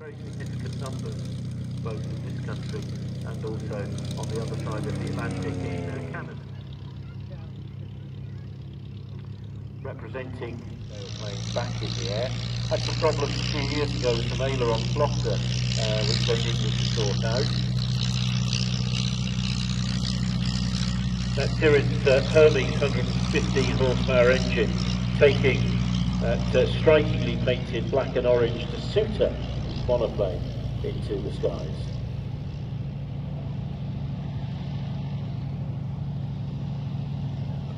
very significant numbers, both in this country and also on the other side of the Atlantic in uh, Canada. Representing aeroplanes back in the air. Had some problems a few years ago with some aileron blocker, uh, which they needed to sort out. That Cirrus uh, Hermes 115 horsepower engine taking that uh, strikingly painted black and orange to Desoutter monoplane into the skies.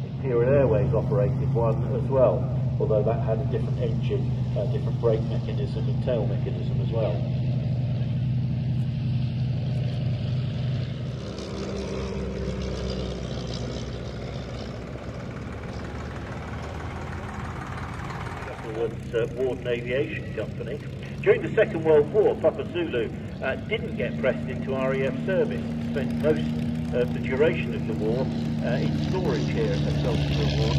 Imperial Airways operated one as well, although that had a different engine, a different brake mechanism and tail mechanism as well. uh, Warden Aviation Company. During the Second World War, Papa Zulu uh, didn't get pressed into RAF service. Spent most of the duration of the war uh, in storage here at Salisbury Ward.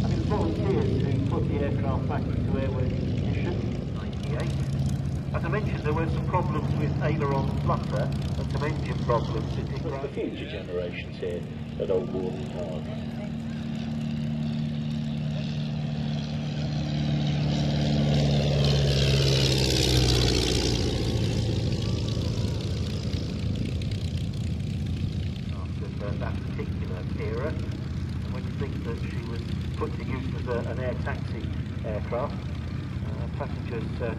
I mean, volunteers to put the aircraft back into airworthy condition, 98. As I mentioned, there were some problems with aileron flutter and some engine problems sitting for the future generations here at Old Warden Park. That particular era. And when you think that she was put to use as a, an air taxi aircraft, uh, passengers uh,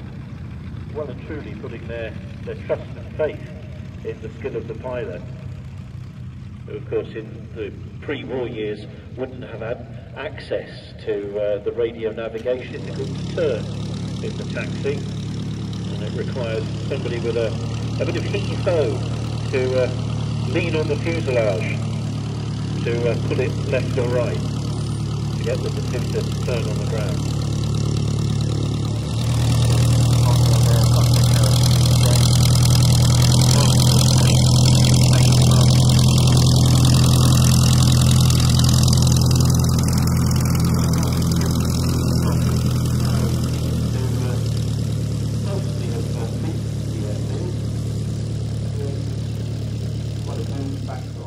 well and truly putting their, their trust and faith in the skill of the pilot, who of course in the pre-war years wouldn't have had access to uh, the radio navigation. Difficult to turn in the taxi, and it requires somebody with a, a bit of heave-ho to uh, lean on the fuselage to uh, pull it left or right to get the computer to turn on the ground. back to